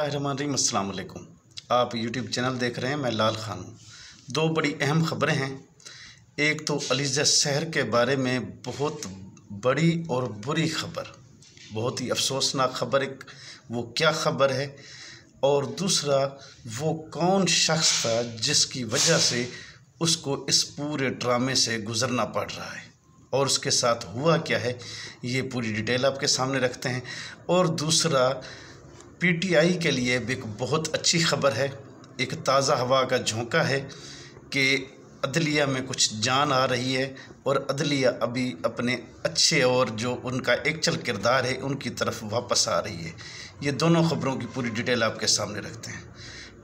अस्सलाम आप YouTube channel देख रहे हैं, मैं लाल खान हूँ। दो बड़ी अहम ख़बरें हैं। एक तो अलीज़ा शहर के बारे में बहुत बड़ी और बुरी ख़बर, बहुत ही अफसोसनाक ख़बर एक, वो क्या ख़बर है? और दूसरा, वो कौन शख्स था जिसकी वजह से उसको इस पूरे ड्रामे से गुज़रना पड़ रहा है? और उसके साथ हुआ क्या है? ये पूरी डिटेल आपके सामने रखते हैं। और दूसरा पीटीआई के लिए भी एक बहुत अच्छी खबर है। एक ताज़ा हवा का झोंका है कि अदलिया में कुछ जान आ रही है और अदलिया अभी अपने अच्छे और जो उनका एकचल किरदार है, उनकी तरफ़ वापस आ रही है। ये दोनों ख़बरों की पूरी डिटेल आपके सामने रखते हैं।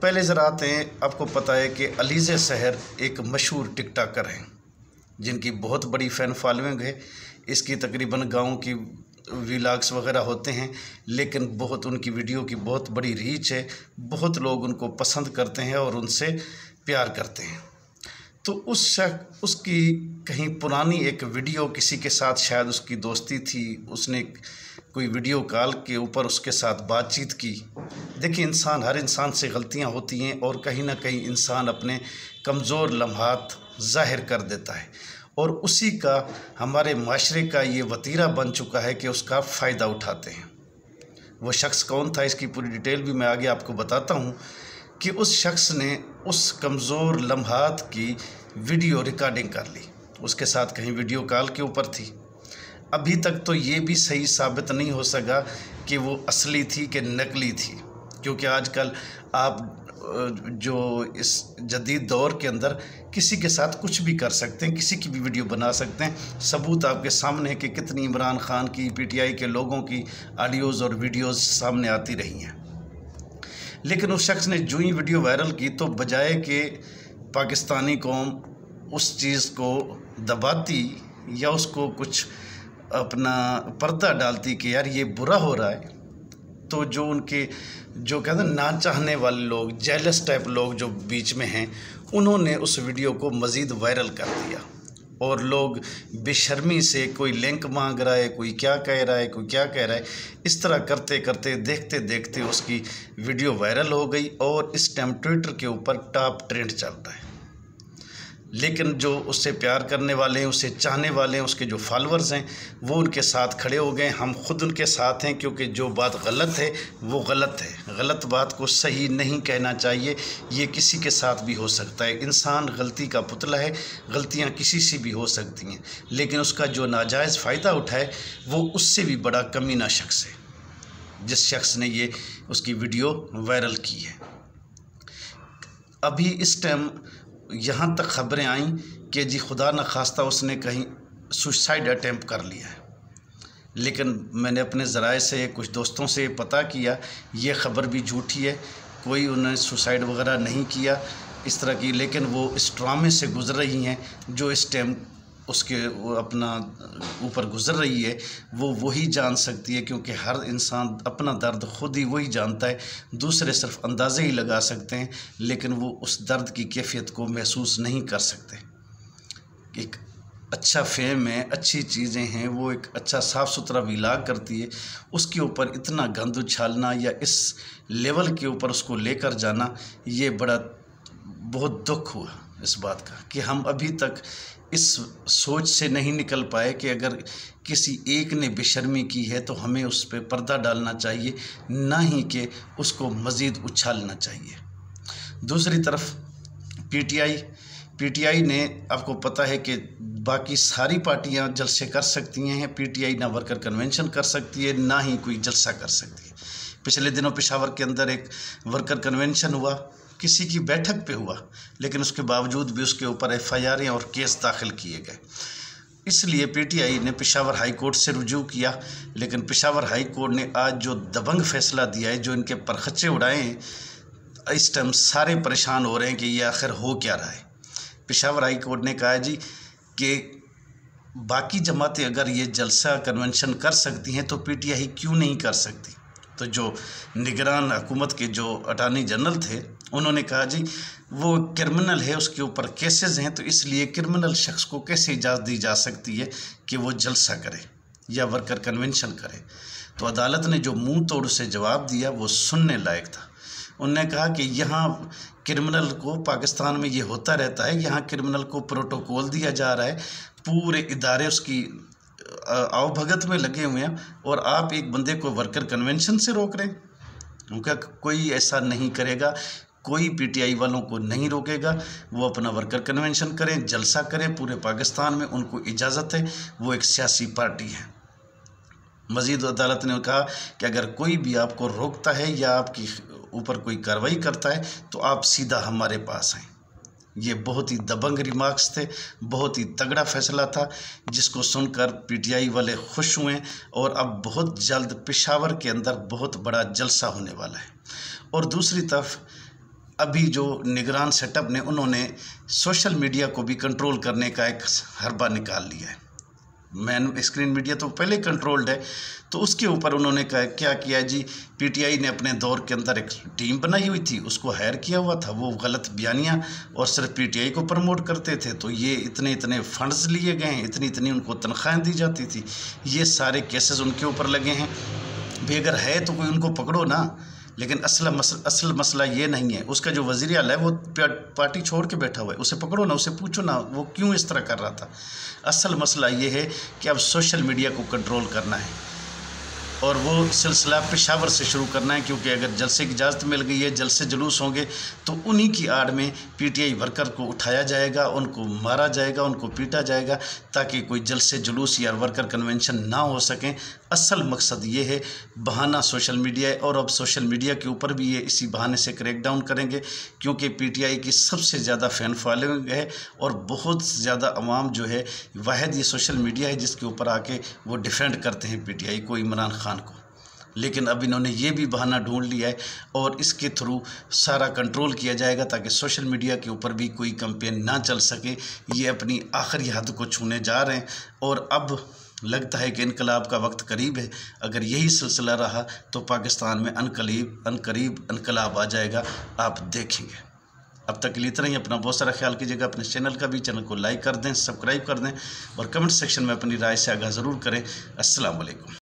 पहले ज़रा आते हैं, आपको पता है कि अलीज़ शहर एक मशहूर टिकटाकर हैं, जिनकी बहुत बड़ी फ़ैन फॉलोइंग है। इसकी तकरीबन गाँव की वीलाग्स वगैरह होते हैं, लेकिन बहुत उनकी वीडियो की बहुत बड़ी रीच है। बहुत लोग उनको पसंद करते हैं और उनसे प्यार करते हैं। तो उस शक, उसकी कहीं पुरानी एक वीडियो किसी के साथ, शायद उसकी दोस्ती थी, उसने कोई वीडियो कॉल के ऊपर उसके साथ बातचीत की। देखिए, इंसान, हर इंसान से गलतियाँ होती हैं और कहीं ना कहीं इंसान अपने कमज़ोर लम्हात ज़ाहिर कर देता है। और उसी का हमारे माशरे का ये वतीरा बन चुका है कि उसका फ़ायदा उठाते हैं। वो शख्स कौन था, इसकी पूरी डिटेल भी मैं आगे आपको बताता हूँ कि उस शख्स ने उस कमज़ोर लम्हात की वीडियो रिकॉर्डिंग कर ली। उसके साथ कहीं वीडियो कॉल के ऊपर थी। अभी तक तो ये भी सही साबित नहीं हो सका कि वो असली थी कि नकली थी, क्योंकि आजकल आप जो इस जदीद दौर के अंदर किसी के साथ कुछ भी कर सकते हैं, किसी की भी वीडियो बना सकते हैं। सबूत आपके सामने है कि कितनी इमरान ख़ान की, पीटीआई के लोगों की ऑडियोज़ और वीडियोज़ सामने आती रही हैं। लेकिन उस शख्स ने जो ही वीडियो वायरल की तो बजाय कि पाकिस्तानी कौम उस चीज़ को दबाती या उसको कुछ अपना पर्दा डालती कि यार ये बुरा हो रहा है तो जो उनके, जो कहते हैं ना चाहने वाले लोग जेलस टाइप लोग जो बीच में हैं, उन्होंने उस वीडियो को मज़ीद वायरल कर दिया। और लोग बेशर्मी से कोई लिंक मांग रहा है, कोई क्या कह रहा है, कोई क्या कह रहा है, इस तरह करते करते देखते देखते उसकी वीडियो वायरल हो गई और इस टाइम ट्विटर के ऊपर टॉप ट्रेंड चल रहा है। लेकिन जो उससे प्यार करने वाले हैं, उससे चाहने वाले हैं, उसके जो फॉलोअर्स हैं, वो उनके साथ खड़े हो गए। हम खुद उनके साथ हैं, क्योंकि जो बात गलत है, वो गलत है। गलत बात को सही नहीं कहना चाहिए। ये किसी के साथ भी हो सकता है। इंसान गलती का पुतला है। गलतियाँ किसी से भी हो सकती हैं। लेकिन उसका जो नाजायज़ फ़ायदा उठाए, वो उससे भी बड़ा कमीना शख्स है। जिस शख्स ने ये उसकी वीडियो वायरल की है। अभी इस टाइम यहाँ तक ख़बरें आईं कि जी खुदा न खास्ता उसने कहीं सुसाइड अटैम्प कर लिया है। लेकिन मैंने अपने ज़राए से, कुछ दोस्तों से पता किया, ये ख़बर भी झूठी है, कोई उन्होंने सुसाइड वगैरह नहीं किया, इस तरह की। लेकिन वो इस ड्रामे से गुज़र रही हैं, जो इस टाइम उसके अपना ऊपर गुज़र रही है, वो वही जान सकती है क्योंकि हर इंसान अपना दर्द ख़ुद ही वही जानता है, दूसरे सिर्फ़ अंदाज़े ही लगा सकते हैं, लेकिन वो उस दर्द की कैफियत को महसूस नहीं कर सकते। एक अच्छा फेम है, अच्छी चीज़ें हैं, वो एक अच्छा साफ़ सुथरा विलाग करती है, उसके ऊपर इतना गंद उछालना या इस लेवल के ऊपर उसको लेकर जाना, ये बड़ा बहुत दुख हुआ इस बात का कि हम अभी तक इस सोच से नहीं निकल पाए कि अगर किसी एक ने बेशर्मी की है तो हमें उस पर पर्दा डालना चाहिए, ना ही कि उसको मज़ीद उछालना चाहिए। दूसरी तरफ़, पीटीआई पीटीआई ने आपको पता है कि बाकी सारी पार्टियाँ जलसे कर सकती हैं, पीटीआई ना वर्कर कन्वेंशन कर सकती है, ना ही कोई जलसा कर सकती है। पिछले दिनों पेशावर के अंदर एक वर्कर कन्वेंशन हुआ। किसी की बैठक पे हुआ, लेकिन उसके बावजूद भी उसके ऊपर एफ़ और केस दाखिल किए गए। इसलिए पीटीआई ने पेशावर हाई कोर्ट से रुजू किया, लेकिन पेशावर हाई कोर्ट ने आज जो दबंग फैसला दिया है, जो इनके परखच्चे उड़ाए हैं, इस टाइम सारे परेशान हो रहे हैं कि ये आखिर हो क्या रहा है। पेशावर हाई कोर्ट ने कहा जी कि बाकी जमातें अगर ये जलसा कन्वेंशन कर सकती हैं तो पीटीआई क्यों नहीं कर सकती? तो जो निगरान हुकूमत के जो अटारनी जनरल थे उन्होंने कहा, जी, वो क्रिमिनल है, उसके ऊपर केसेस हैं तो इसलिए क्रिमिनल शख्स को कैसे इजाज़त दी जा सकती है कि वो जलसा करे या वर्कर कन्वेंशन करें? तो अदालत ने जो मुँह तोड़ से जवाब दिया, वो सुनने लायक था। उनने कहा कि यहाँ क्रिमिनल को पाकिस्तान में ये होता रहता है, यहाँ क्रिमिनल को प्रोटोकॉल दिया जा रहा है, पूरे इदारे उसकी आवभगत में लगे हुए हैं और आप एक बंदे को वर्कर कन्वेंशन से रोक रहे हैं। उनका कोई ऐसा नहीं करेगा कोई पीटीआई वालों को नहीं रोकेगा। वो अपना वर्कर कन्वेंशन करें, जलसा करें, पूरे पाकिस्तान में उनको इजाज़त है। वो एक सियासी पार्टी है। मजीद अदालत ने कहा कि अगर कोई भी आपको रोकता है या आपकी ऊपर कोई कार्रवाई करता है तो आप सीधा हमारे पास आएँ। ये बहुत ही दबंग रिमार्क्स थे, बहुत ही तगड़ा फैसला था, जिसको सुनकर पीटीआई वाले खुश हुए और अब बहुत जल्द पेशावर के अंदर बहुत बड़ा जलसा होने वाला है। और दूसरी तरफ़ अभी जो निगरान सेटअप ने, उन्होंने सोशल मीडिया को भी कंट्रोल करने का एक हरबा निकाल लिया है। मैन, स्क्रीन मीडिया तो पहले कंट्रोल्ड है तो उसके ऊपर उन्होंने कहा, क्या किया जी? पीटीआई ने अपने दौर के अंदर एक टीम बनाई हुई थी, उसको हायर किया हुआ था, वो गलत बयानियाँ और सिर्फ़ पीटीआई को प्रमोट करते थे तो ये इतने इतने फंड्स लिए गए इतनी इतनी उनको तनख्वाहें दी जाती थी। ये सारे केसेस उनके ऊपर लगे हैं। भी अगर है तो कोई उनको पकड़ो ना। लेकिन असल मसल असल मसला ये नहीं है। उसका जो वज़ीर अला है, वो पार्टी छोड़ के बैठा हुआ है। उसे पकड़ो ना, उसे पूछो ना, वो क्यों इस तरह कर रहा था? असल मसला ये है कि अब सोशल मीडिया को कंट्रोल करना है। और वो सिलसिला पेशावर से शुरू करना है, क्योंकि अगर जलसे की इजाज़त मिल गई है, जलसे जुलूस होंगे तो उन्हीं की आड़ में पीटीआई वर्कर को उठाया जाएगा, उनको मारा जाएगा, उनको पीटा जाएगा, ताकि कोई जलसे, जुलूस या वर्कर कन्वेंशन ना हो सकें। असल मकसद ये है, बहाना सोशल मीडिया है और अब सोशल मीडिया के ऊपर भी ये इसी बहाने से क्रैकडाउन करेंगे क्योंकि पीटीआई की सबसे ज़्यादा फ़ैन फॉलोइंग है और बहुत ज़्यादा आवाम जो है वाद ये सोशल मीडिया है जिसके ऊपर आके वो डिफेंड करते हैं पीटीआई को, इमरान खान को। लेकिन अब इन्होंने ये भी बहाना ढूंढ लिया है और इसके थ्रू सारा कंट्रोल किया जाएगा ताकि सोशल मीडिया के ऊपर भी कोई कंपेन ना चल सके। ये अपनी आखिरी हद को छूने जा रहे हैं और अब लगता है कि इनकलाब का वक्त करीब है। अगर यही सिलसिला रहा तो पाकिस्तान में अनकलीब, अनकरीब इनकलाब आ जाएगा। आप देखेंगे। अब तक के लिए इतना ही। अपना बहुत सारा ख्याल कीजिएगा। अपने चैनल का भी। चैनल को लाइक कर दें, सब्सक्राइब कर दें और कमेंट सेक्शन में अपनी राय से आगाह ज़रूर करें। अस्सलाम वालेकुम